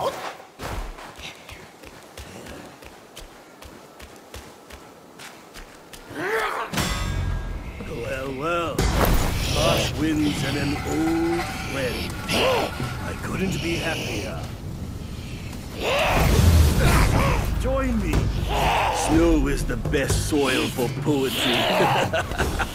Well, well. Harsh winds and an old friend. I couldn't be happier. Join me. Snow is the best soil for poetry.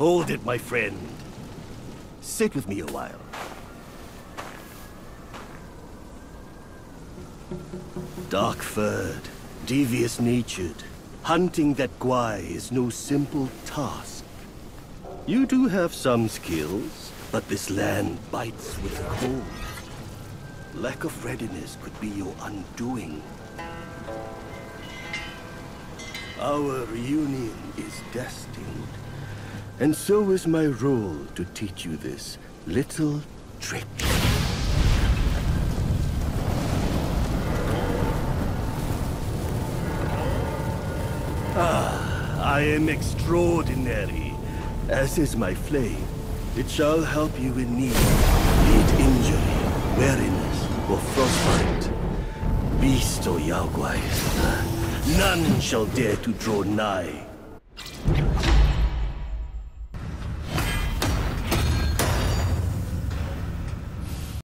hold it, my friend. Sit with me a while. Dark-furred, devious-natured, hunting that Gwai is no simple task. You do have some skills, but this land bites with cold. Lack of readiness could be your undoing. Our reunion is destined. And so is my role to teach you this little trick. Ah, I am extraordinary, as is my flame. It shall help you in need, be it injury, weariness, or frostbite. Beast or Yaoguai, none shall dare to draw nigh